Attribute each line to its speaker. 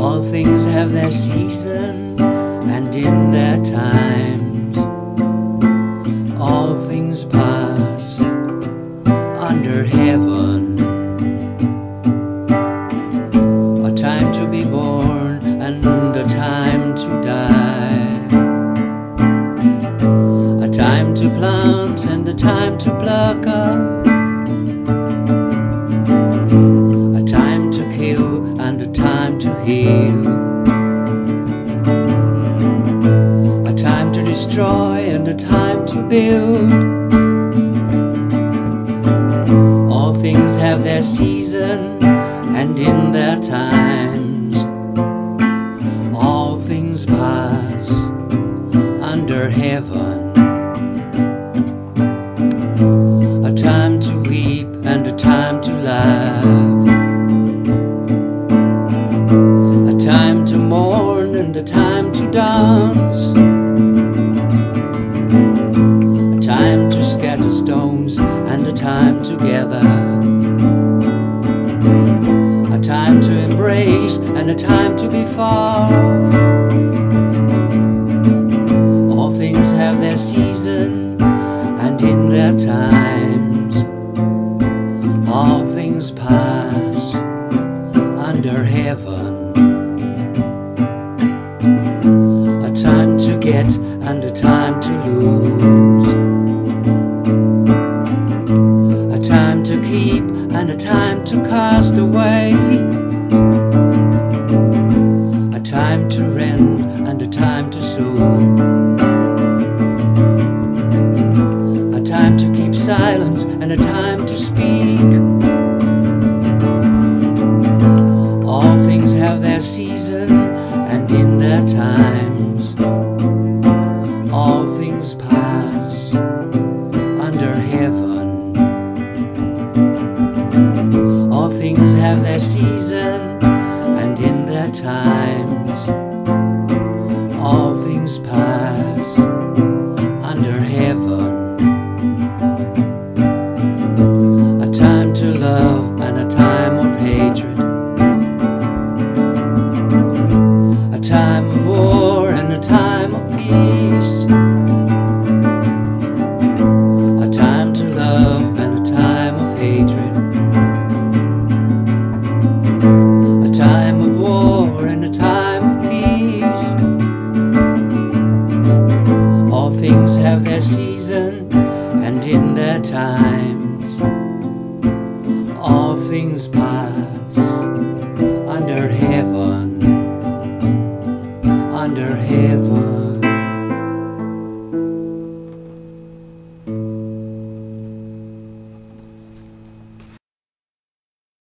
Speaker 1: All things have their season and in their times. All things pass under heaven. A time to be born and a time to die. A time to plant and a time to pluck up. A time to kill and a time to heal. A time to destroy and a time to build. All things have their season and in their times. All things pass under heaven. And a time to laugh. A time to mourn and a time to dance. A time to scatter stones and a time together. A time to embrace and a time to be far. Get and a time to lose. A time to keep and a time to cast away. A time to rend and a time to sew. A time to keep silence and a time to speak. Things pass under heaven. All things have their season and in their times. All things pass in